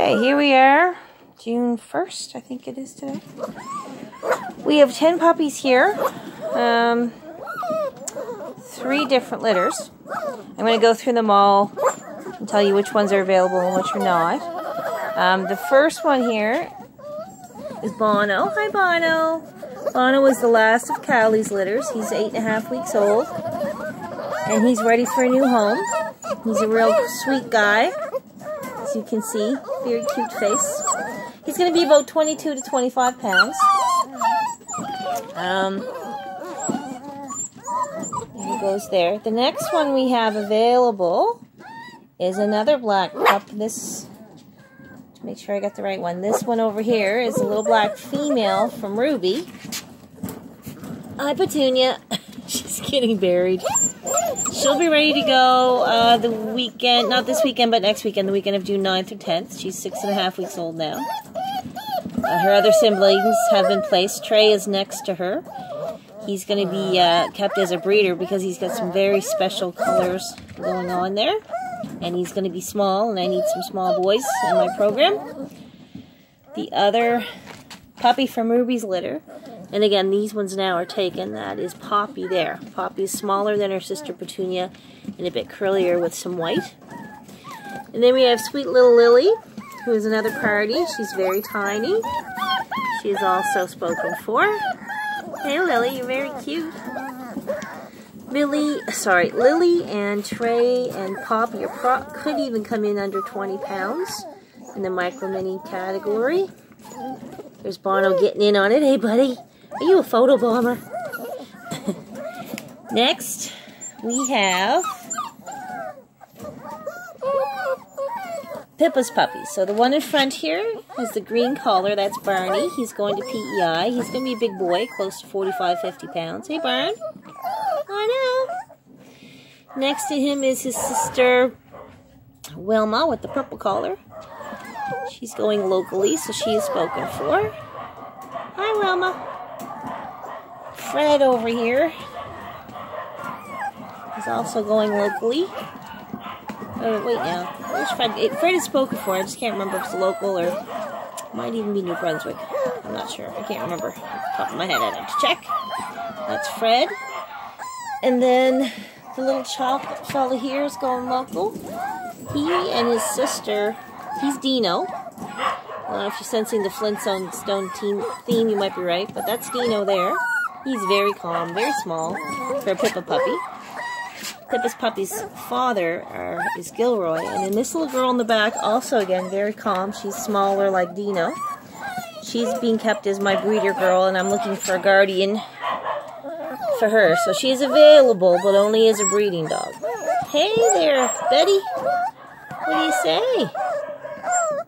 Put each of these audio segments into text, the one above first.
Okay, here we are, June 1st, I think it is today. We have 10 puppies here, um, three different litters. I'm going to go through them all and tell you which ones are available and which are not. Um, the first one here is Bono. Hi, Bono. Bono is the last of Kali's litters. He's eight and a half weeks old, and he's ready for a new home. He's a real sweet guy as you can see. Very cute face. He's going to be about 22 to 25 pounds. Um, he goes there. The next one we have available is another black pup. This, to make sure I got the right one, this one over here is a little black female from Ruby. Hi, Petunia. She's getting buried. She'll be ready to go uh, the weekend, not this weekend, but next weekend, the weekend of June 9th or 10th. She's six and a half weeks old now. Uh, her other siblings have been placed. Trey is next to her. He's going to be uh, kept as a breeder because he's got some very special colors going on there. And he's going to be small, and I need some small boys in my program. The other puppy from Ruby's litter and again, these ones now are taken. That is Poppy there. Poppy is smaller than her sister Petunia and a bit curlier with some white. And then we have sweet little Lily, who is another party. She's very tiny. She is also spoken for. Hey Lily, you're very cute. Lily, sorry, Lily and Trey and Poppy could even come in under 20 pounds in the micro mini category. There's Bono getting in on it. Hey, buddy. Are you a photo bomber? Next, we have Pippa's puppies. So the one in front here is the green collar. That's Barney. He's going to PEI. He's going to be a big boy, close to 45, 50 pounds. Hey, Barn. I know. Next to him is his sister, Wilma, with the purple collar. She's going locally, so she is spoken for. Hi, Wilma. Fred over here is also going locally. Oh, wait now. Where's Fred? It, Fred is spoken for. I just can't remember if it's local or might even be New Brunswick. I'm not sure. I can't remember. top of my head, I'd have to check. That's Fred. And then the little chocolate fella here is going local. He and his sister, he's Dino. I don't know if you're sensing the Flintstone Stone team theme, you might be right, but that's Dino there. He's very calm, very small for a Pippa puppy. Pippa's puppy's father uh, is Gilroy, and then this little girl in the back, also again very calm. She's smaller, like Dino. She's being kept as my breeder girl, and I'm looking for a guardian for her. So she's available, but only as a breeding dog. Hey there, Betty. What do you say?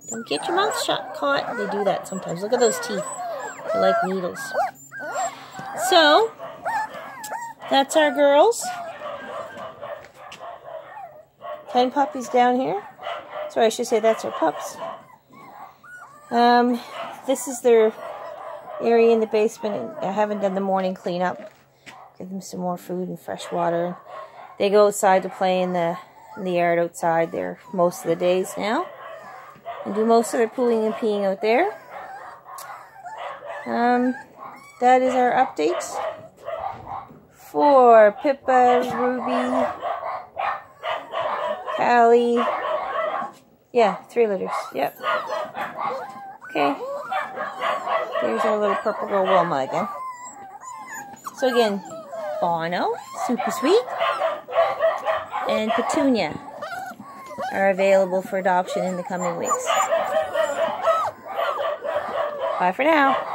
Don't get your mouth shot caught. They do that sometimes. Look at those teeth. They're like needles. So, that's our girls. Ten puppies down here. Sorry, I should say that's our pups. Um, this is their area in the basement. I haven't done the morning cleanup. Give them some more food and fresh water. They go outside to play in the in the yard outside there most of the days now. And do most of their pooing and peeing out there. Um, that is our update for Pippa, Ruby, Kali. Yeah, three litters. Yep. Okay. There's our little purple girl Wilma again. So again, Bono, Super Sweet, and Petunia are available for adoption in the coming weeks. Bye for now.